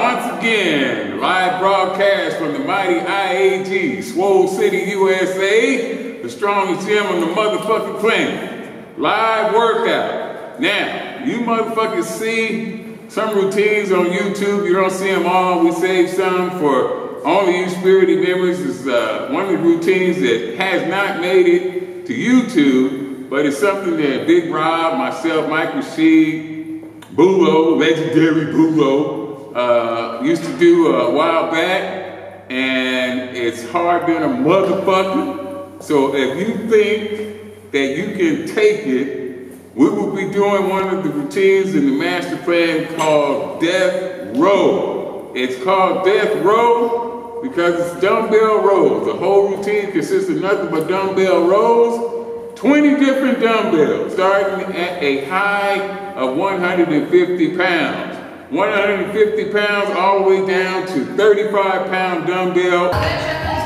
once again, live broadcast from the mighty IAG, Swole City, USA, the strongest gym on the motherfucking planet. Live workout. Now, you motherfuckers see some routines on YouTube. You don't see them all. We save some for only you spirited members. It's uh, one of the routines that has not made it to YouTube, but it's something that Big Rob, myself, Mike Rashid, Bulo, legendary Bulo, uh, used to do a while back, and it's hard being a motherfucker. So if you think that you can take it, we will be doing one of the routines in the master plan called Death Row. It's called Death Row because it's dumbbell rows. The whole routine consists of nothing but dumbbell rows, 20 different dumbbells, starting at a high of 150 pounds. 150 pounds all the way down to 35 pound dumbbell.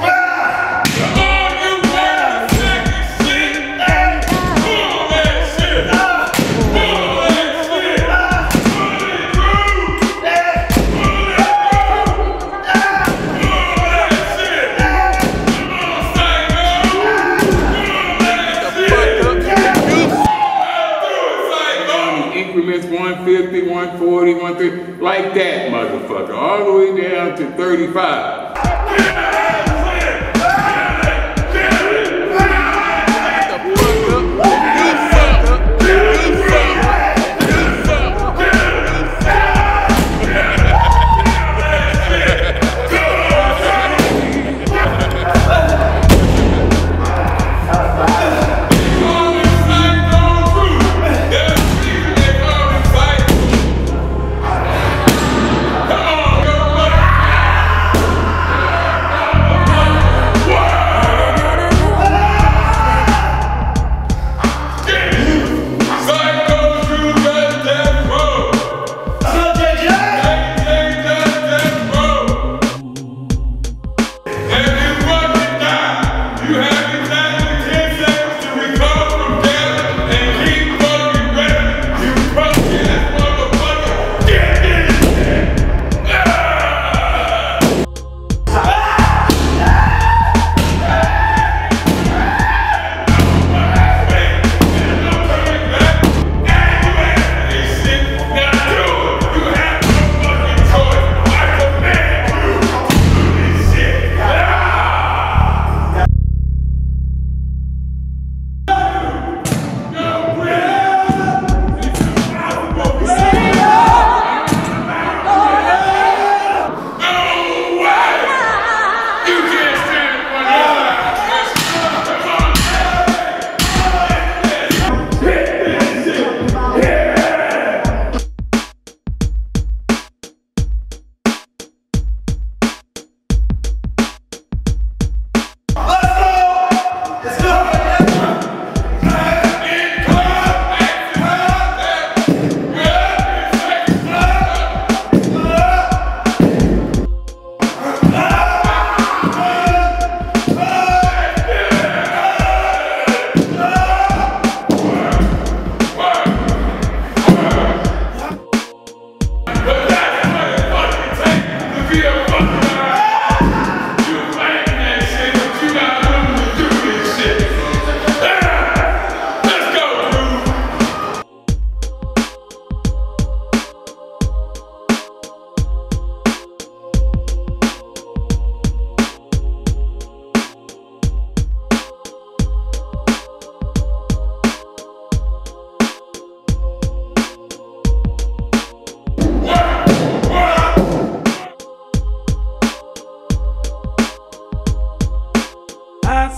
150, 140, 130, like that motherfucker, all the way down to 35.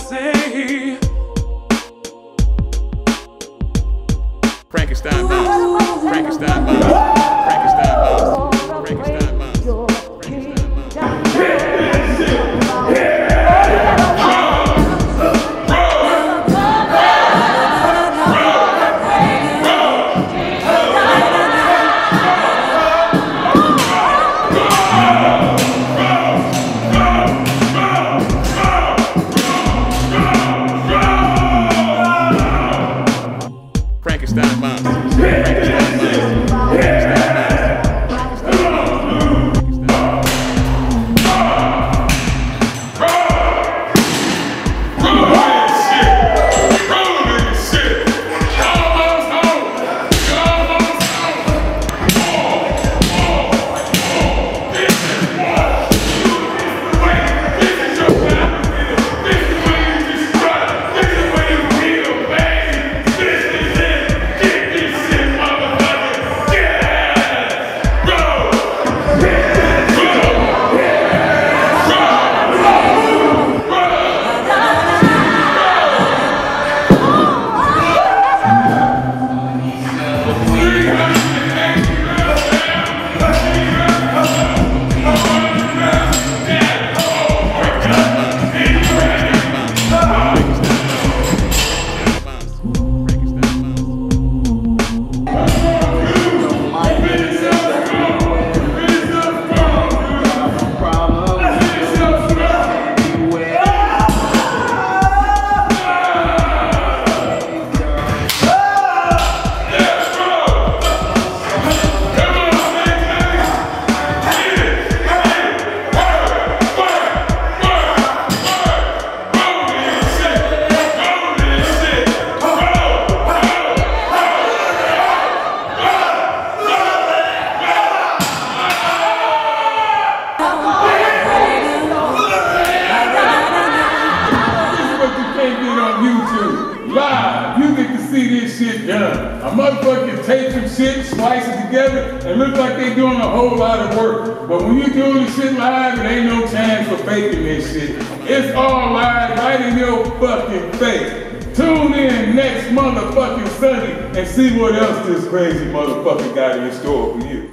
say. on YouTube. Live, you get to see this shit done. A motherfucking tape some shit, slice it together, and look like they doing a whole lot of work. But when you doing this shit live, it ain't no chance for faking this shit. It's all live right in your fucking face. Tune in next motherfucking Sunday and see what else this crazy motherfucker got in store for you.